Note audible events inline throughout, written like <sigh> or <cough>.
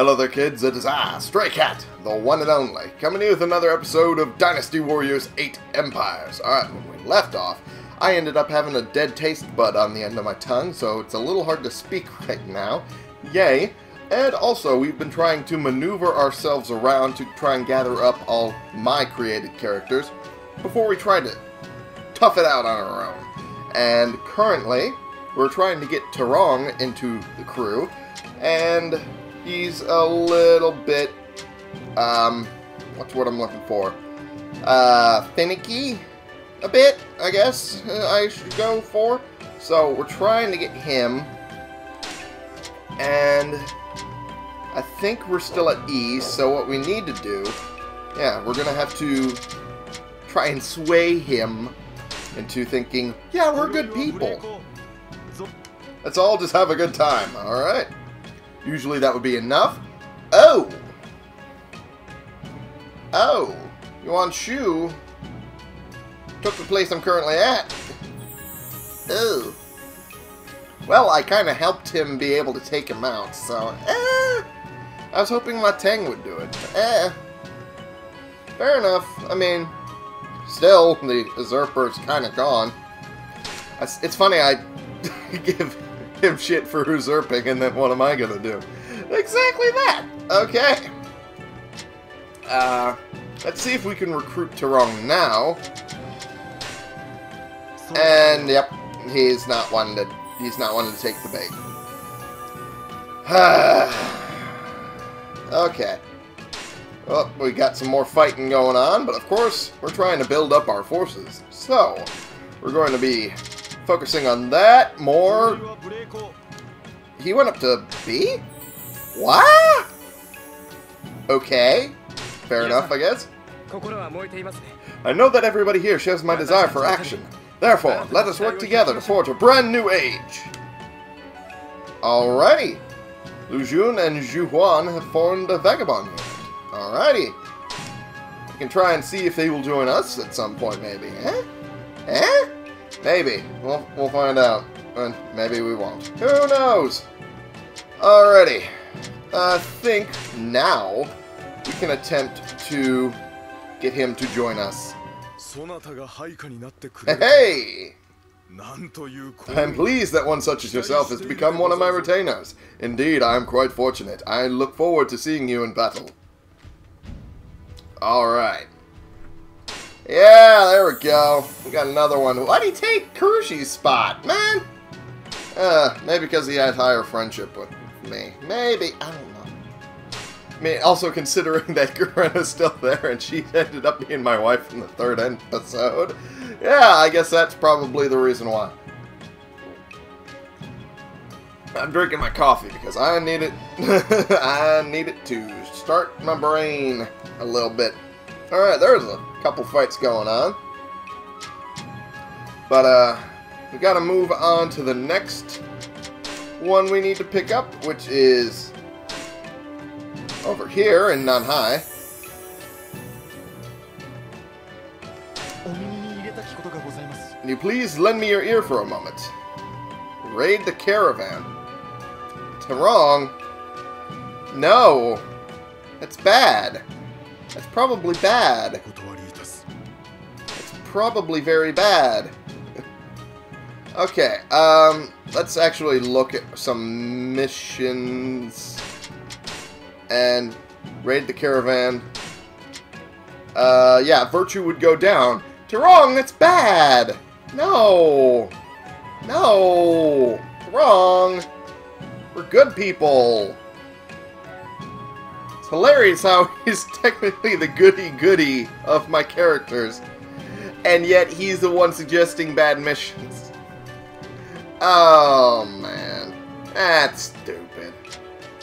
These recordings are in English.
Hello there, kids. It is I, Stray Cat, the one and only, coming here with another episode of Dynasty Warriors 8 Empires. Alright, when we left off, I ended up having a dead taste bud on the end of my tongue, so it's a little hard to speak <laughs> right now. Yay. And also, we've been trying to maneuver ourselves around to try and gather up all my created characters before we try to tough it out on our own. And currently, we're trying to get Tarong into the crew, and he's a little bit, um, what's what I'm looking for? Uh, finicky? A bit, I guess, uh, I should go for. So, we're trying to get him, and I think we're still at E, so what we need to do, yeah, we're gonna have to try and sway him into thinking, yeah, we're good people. Let's all just have a good time, alright? Usually that would be enough. Oh! Oh! Yuan Shu took the place I'm currently at. Oh. Well, I kind of helped him be able to take him out, so, eh. I was hoping my Tang would do it. Eh. Fair enough. I mean, still, the usurper's kind of gone. It's funny, I <laughs> give him shit for usurping, and then what am I gonna do? Exactly that! Okay. Uh, let's see if we can recruit Tarong now. And, yep, he's not one to, he's not one to take the bait. <sighs> okay. Well, we got some more fighting going on, but of course, we're trying to build up our forces. So, we're going to be focusing on that more. He went up to B? What? Okay. Fair enough, I guess. I know that everybody here shares my desire for action. Therefore, let us work together to forge a brand new age. Alrighty. Lu Jun and Zhu Huan have formed a vagabond unit. Alrighty. We can try and see if they will join us at some point, maybe. Eh? Eh? Maybe. We'll, we'll find out. And maybe we won't. Who knows? Alrighty. I think now we can attempt to get him to join us. Hey! I'm pleased that one such as yourself has become one of my retainers. Indeed, I am quite fortunate. I look forward to seeing you in battle. Alright. Yeah, there we go. We got another one. Why'd he take Kurushi's spot, man? Uh, maybe because he had higher friendship with me. Maybe. I don't know. I mean, also considering <laughs> that Gurena's still there and she ended up being my wife in the third episode. Yeah, I guess that's probably the reason why. I'm drinking my coffee because I need it. <laughs> I need it to start my brain a little bit. Alright, there's a couple fights going on. But, uh, we gotta move on to the next one we need to pick up, which is over here in Nanhai. Can you please lend me your ear for a moment? Raid the caravan. Tarong? No! That's bad. That's probably bad. It's probably very bad. okay, um, let's actually look at some missions and raid the caravan. Uh, yeah, virtue would go down. Tarong, that's bad! No! No! Wrong! We're good people! Hilarious how <laughs> he's technically the goody-goody of my characters, and yet he's the one suggesting bad missions. Oh, man. That's stupid.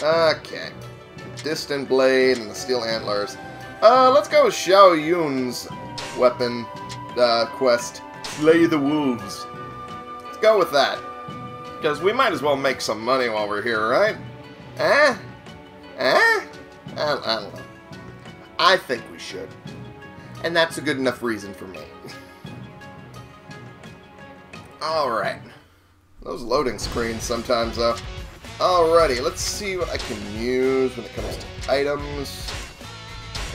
Okay. Distant Blade and the Steel Antlers. Uh, let's go with Zhao Yun's weapon uh, quest. Slay the Wolves. Let's go with that. Because we might as well make some money while we're here, right? Eh? Eh? I, I don't know. I think we should. And that's a good enough reason for me. <laughs> Alright. Those loading screens sometimes, though. Alrighty, let's see what I can use when it comes to items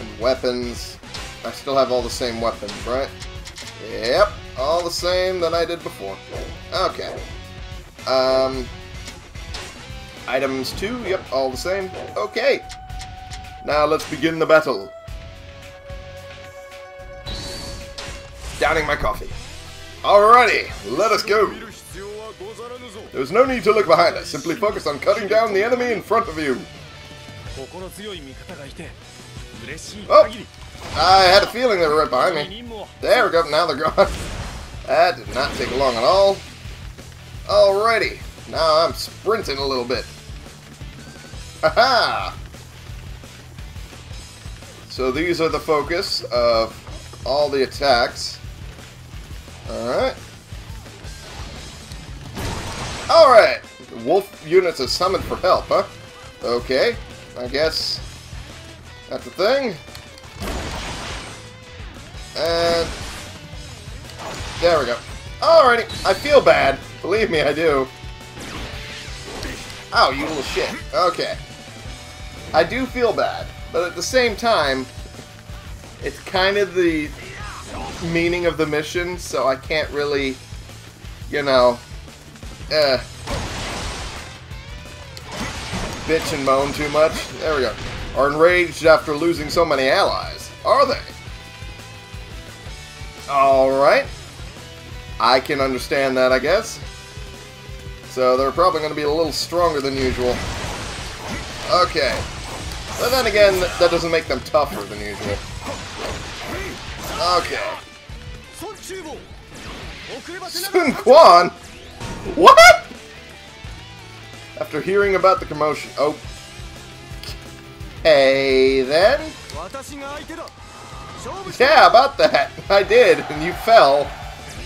and weapons. I still have all the same weapons, right? Yep, all the same that I did before. Okay. Um, items too, yep, all the same. Okay. Now let's begin the battle. Downing my coffee. Alrighty, let us go. There's no need to look behind us. Simply focus on cutting down the enemy in front of you. Oh! I had a feeling they were right behind me. There we go, now they're gone. <laughs> That did not take long at all. Alrighty, now I'm sprinting a little bit. Haha! So these are the focus of all the attacks. Alright. Alright! Wolf units are summoned for help, huh? Okay. I guess that's the thing. And there we go. Alrighty. I feel bad. Believe me, I do. Oh, you little shit. Okay. I do feel bad, but at the same time, it's kind of the meaning of the mission, so I can't really, you know, uh, bitch and moan too much. There we go. Are enraged after losing so many allies. Are they? Alright. I can understand that, I guess. So they're probably going to be a little stronger than usual. Okay. But then again, that doesn't make them tougher than usual. Okay. Sun Quan? What? After hearing about the commotion. Oh. Hey, then. Yeah, about that. <laughs> I did, and you fell.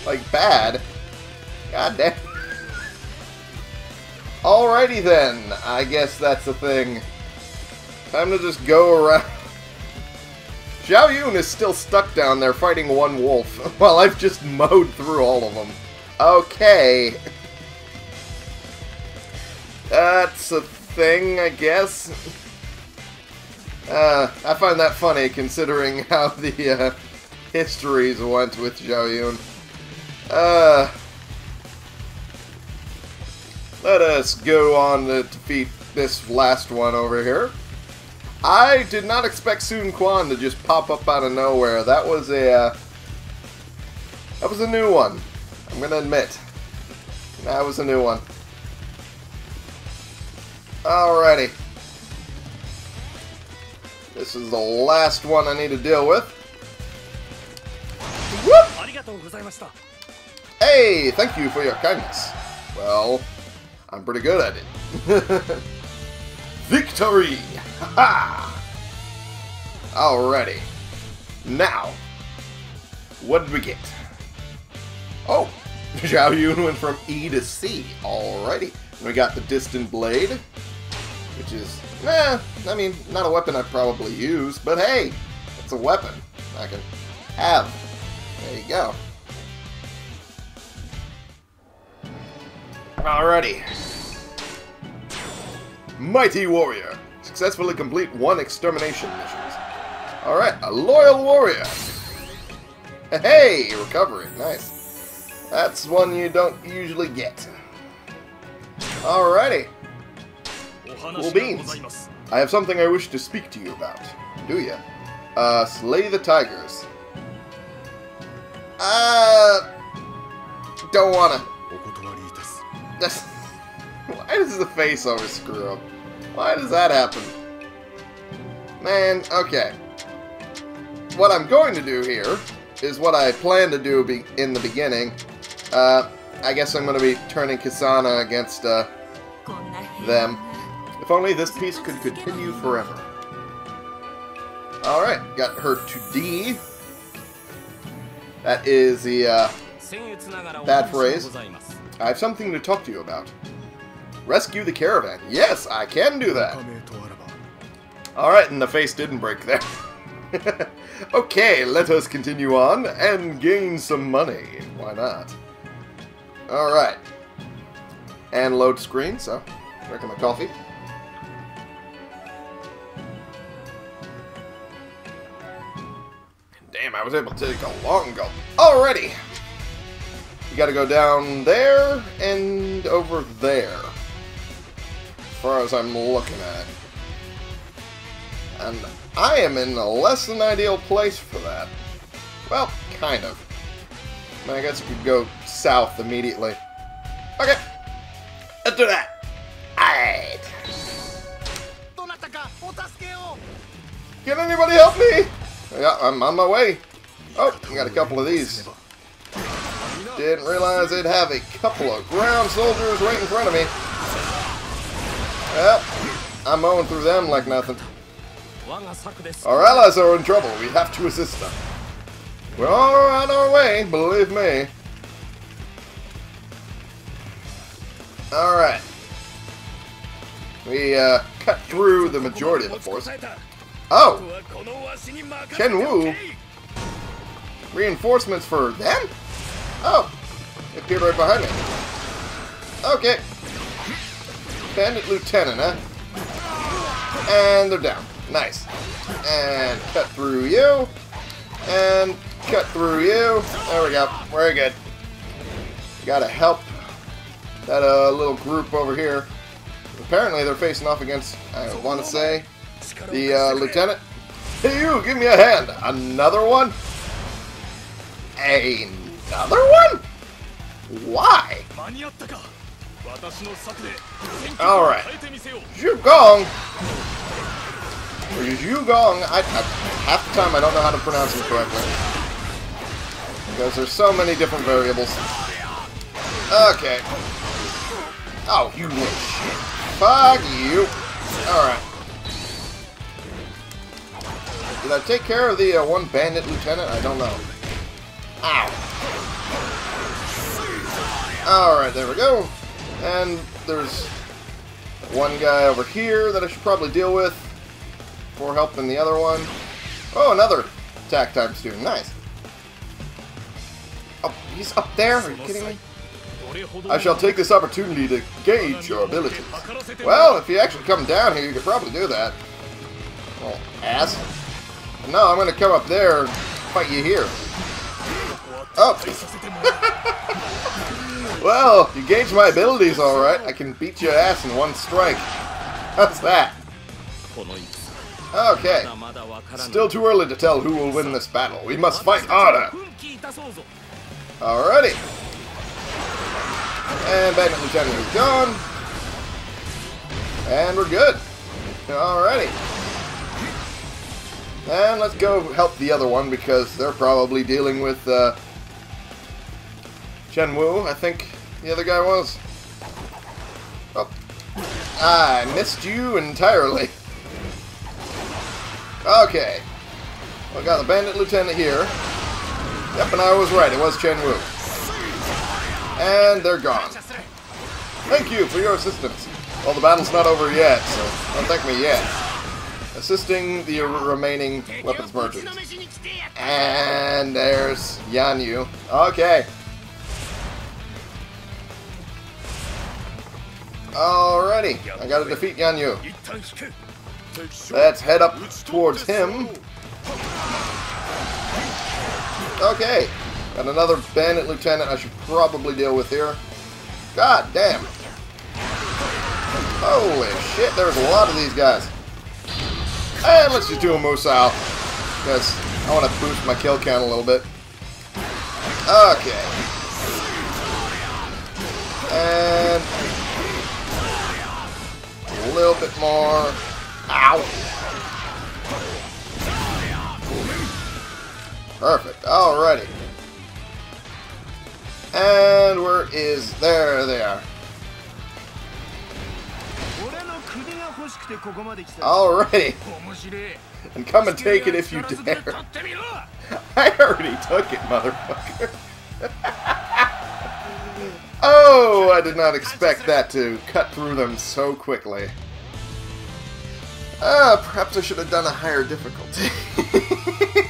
Like, bad. God damn. <laughs> Alrighty then. I guess that's the thing. Time to just go around. Zhao Yun is still stuck down there fighting one wolf, <laughs> while I've just mowed through all of them. Okay. That's a thing, I guess. Uh, I find that funny, considering <laughs> how the uh, histories went with Zhao Yun. Uh, let us go on to defeat this last one over here. I did not expect Sun Quan to just pop up out of nowhere. That was a uh, that was a new one. I'm gonna admit that was a new one. Alrighty. This is the last one I need to deal with. Whoop! Hey, thank you for your kindness. Well, I'm pretty good at it. <laughs> Victory! Ha! Alrighty. Now, what did we get? Oh, <laughs> Zhao Yun went from E to C. Alrighty. we got the Distant Blade, which is, nah, I mean, not a weapon I'd probably use, but hey, it's a weapon I can have. There you go. Alrighty. Mighty Warrior. Successfully complete one extermination missions. Alright, a loyal warrior. Hey, recovery. Nice. That's one you don't usually get. Alrighty. Cool beans. I have something I wish to speak to you about. Do ya? Uh, slay the tigers. Uh, don't wanna. That's, why does the face always screw up? Why does that happen? Man, okay. What I'm going to do here is what I planned to do in the beginning. Uh, I guess I'm going to be turning Kasana against uh, them. If only this peace could continue forever. Alright, got her to D. That is the uh, bad phrase. I have something to talk to you about. Rescue the caravan. Yes, I can do that. Alright, and the face didn't break there. <laughs> okay, let us continue on and gain some money. Why not? Alright. And load screen, so oh, Drinking my coffee. Damn, I was able to take a long gulp. Alrighty! You gotta go down there and over there. Far as I'm looking at. And I am in a less than ideal place for that. Well, kind of. I guess we could go south immediately. Okay. Let's do that. Alright. Can anybody help me? Yeah, I'm on my way. Oh, I got a couple of these. Didn't realize they'd have a couple of ground soldiers right in front of me. Well, I'm mowing through them like nothing. Our allies are in trouble. We have to assist them. We're all on our way, believe me. Alright. We uh, cut through the majority of the force. Oh! Chen Wu. Reinforcements for them? Oh! They appeared right behind me. Okay. Bandit Lieutenant, huh? And they're down. Nice. And cut through you. And cut through you. There we go. Very good. Gotta help that uh, little group over here. Apparently they're facing off against, I want to say, the uh, lieutenant. Hey you, give me a hand. Another one? Another one? Why? Alright. Zhugong. Or Zhugong. I, I, half the time I don't know how to pronounce them correctly. Because there's so many different variables. Okay. Oh, you little shit. Fuck you. Alright. Did I take care of the uh, one bandit lieutenant? I don't know. Ow. Alright, there we go. And there's one guy over here that I should probably deal with for helping the other one. Oh, another attack time student. Nice. Oh, he's up there? Are you kidding me? I shall take this opportunity to gauge your abilities. Well, if you actually come down here, you could probably do that. Oh, ass. No, I'm going to come up there and fight you here. Oh. <laughs> <laughs> well, you gauge my abilities alright. I can beat your ass in one strike. How's that? Okay. Still too early to tell who will win this battle. We must fight harder. Alrighty. And Bandit Lieutenant is gone. And we're good. Alrighty. And let's go help the other one because they're probably dealing with uh, Chen Wu, I think the other guy was. Oh. Ah, I missed you entirely. Okay. We got the Bandit Lieutenant here. Yep, and I was right. It was Chen Wu. And they're gone. Thank you for your assistance. Well, the battle's not over yet, so don't thank me yet. Assisting the remaining weapons merchants. And there's Yan Yu. Okay. Alrighty. I gotta defeat Yan Yu. Let's head up towards him. Okay. Got another bandit lieutenant I should probably deal with here. God damn. Holy shit, there's a lot of these guys. And let's just do a Musou. Because I want to boost my kill count a little bit. Okay. And a little bit more. Ow. Perfect. Alrighty. And where is... There they are. Alrighty. And come and take it if you dare. <laughs> I already took it, motherfucker. <laughs> oh, I did not expect that to cut through them so quickly. Uh, perhaps I should have done a higher difficulty. <laughs>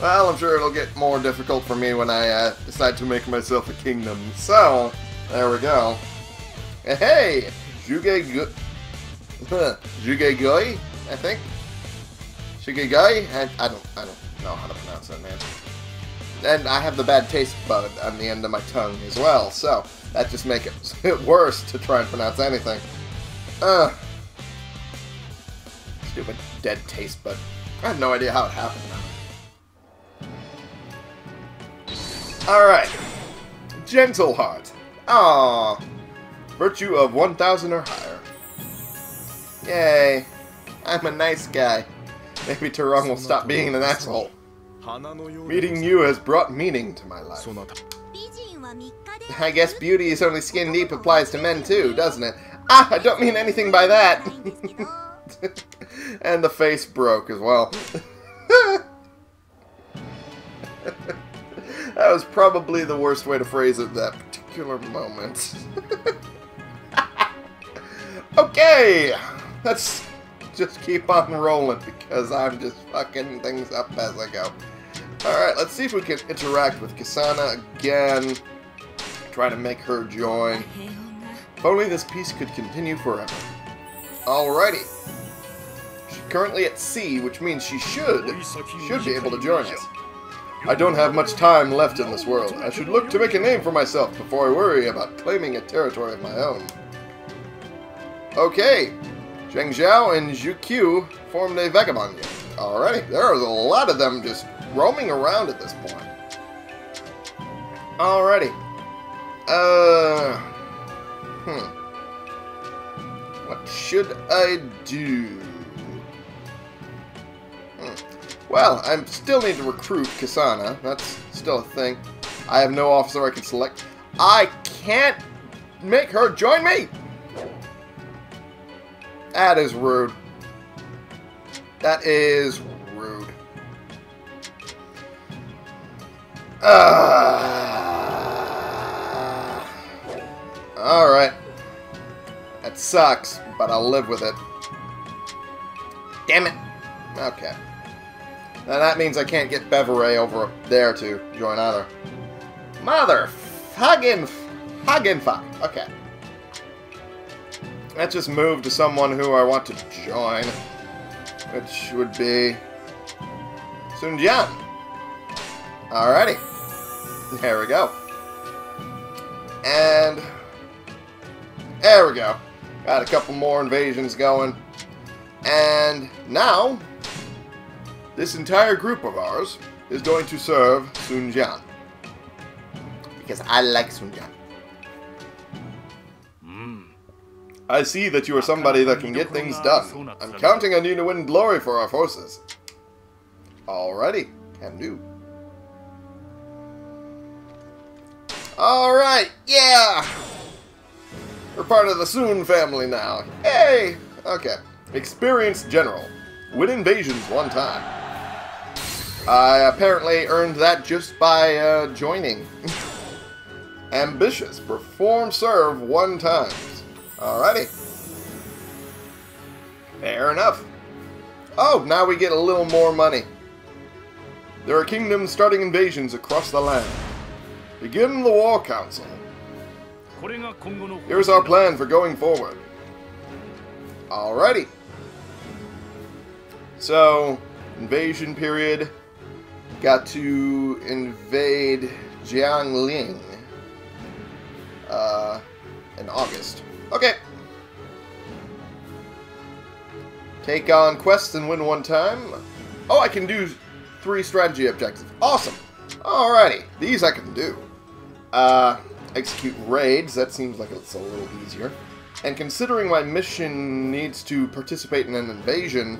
well, I'm sure it'll get more difficult for me when I uh, decide to make myself a kingdom. So, there we go. Hey, Jugegoi, Jugegoi, <laughs> I think. Shigegoi? I, I don't, I don't know how to pronounce that, man. And I have the bad taste bud on the end of my tongue as well, so that just makes <laughs> it worse to try and pronounce anything. Uh, stupid dead taste bud. I have no idea how it happened. Alright. Gentle Heart. Aww. Virtue of 1,000 or higher. Yay. I'm a nice guy. Maybe Tarong will stop being an asshole. Meeting you has brought meaning to my life. I guess beauty is only skin deep applies to men too, doesn't it? Ah, I don't mean anything by that. <laughs> and the face broke as well. <laughs> that was probably the worst way to phrase it that particular moment. <laughs> okay, let's just keep on rolling because I'm just fucking things up as I go. Alright, let's see if we can interact with Kasana again. Try to make her join. If only this peace could continue forever. Alrighty. She's currently at sea, which means she should, should be able to join us. I don't have much time left in this world. I should look to make a name for myself before I worry about claiming a territory of my own. Okay. Zheng Zhao and Zhu Qiu formed a vagabond. Alrighty, there are a lot of them just roaming around at this point. Alrighty. Uh... Hmm. What should I do? Hmm. Well, I still need to recruit Kasana. That's still a thing. I have no officer I can select. I can't make her join me! That is rude. That is Uh, Alright. That sucks, but I'll live with it. Damn it. Okay. Now that means I can't get Beverly over there to join either. Mother fucking fucking fuck. Okay. Let's just move to someone who I want to join. Which would be Sun Jian. Alrighty. <laughs> There we go. And there we go. Got a couple more invasions going. And now, this entire group of ours is going to serve Sun Jian. Because I like Sun Jian. Hmm. I see that you are somebody that can get things done. I'm counting on you to win glory for our forces. Alrighty, can do. Alright, yeah! We're part of the Soon family now. Hey! Okay. Experienced General. Win invasions one time. I apparently earned that just by uh, joining. <laughs> Ambitious. Perform serve one time. Alrighty. Fair enough. Oh, now we get a little more money. There are kingdoms starting invasions across the land. Begin the War Council. Here's our plan for going forward. Alrighty. So, invasion period. Got to invade Jiangling uh, in August. Okay. Take on quests and win one time. Oh, I can do three strategy objectives. Awesome. Alrighty. These I can do. Uh, execute raids. That seems like it's a little easier. And considering my mission needs to participate in an invasion,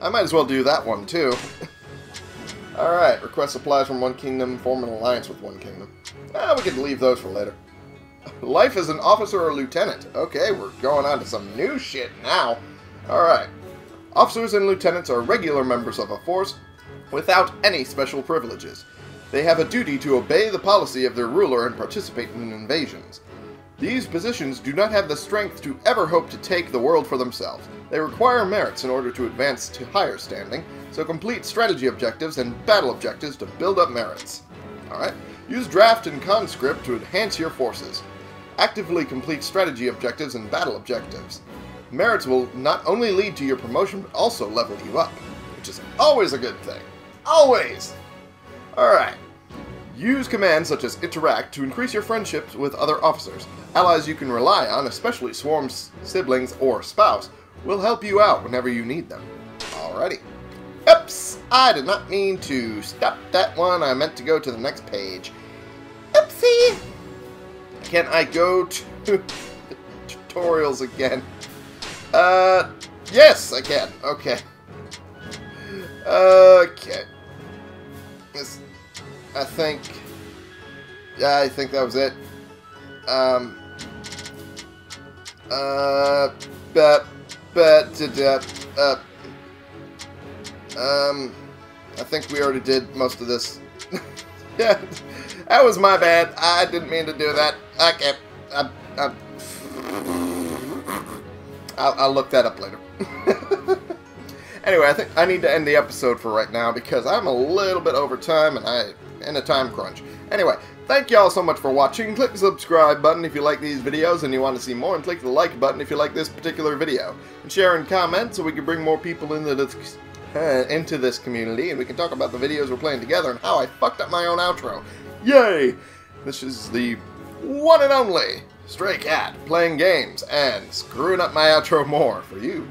I might as well do that one too. <laughs> Alright, request supplies from one kingdom, form an alliance with one kingdom. Ah, we can leave those for later. <laughs> Life as an officer or lieutenant. Okay, we're going on to some new shit now. Alright. Officers and lieutenants are regular members of a force without any special privileges. They have a duty to obey the policy of their ruler and participate in invasions. These positions do not have the strength to ever hope to take the world for themselves. They require merits in order to advance to higher standing, so complete strategy objectives and battle objectives to build up merits. Alright, use draft and conscript to enhance your forces. actively complete strategy objectives and battle objectives. Merits will not only lead to your promotion, but also level you up, which is always a good thing. Always! Alright. Use commands such as interact to increase your friendships with other officers. Allies you can rely on, especially swarms, siblings, or spouse, will help you out whenever you need them. Alrighty. Oops! I did not mean to stop that one. I meant to go to the next page. Oopsie! Can I go to <laughs> tutorials again? Uh, yes, I can. Okay. Okay. I think, yeah, I think that was it. Um, uh, but, but, uh, um, I think we already did most of this. <laughs> yeah, that was my bad. I didn't mean to do that. Okay, I, I, I'll, I'll look that up later. <laughs> anyway, I think I need to end the episode for right now because I'm a little bit over time and I in a time crunch. Anyway, thank y'all so much for watching. Click the subscribe button if you like these videos and you want to see more, and click the like button if you like this particular video. And share and comment so we can bring more people into this uh, into this community and we can talk about the videos we're playing together and how I fucked up my own outro. Yay! This is the one and only Stray Cat playing games and screwing up my outro more for you.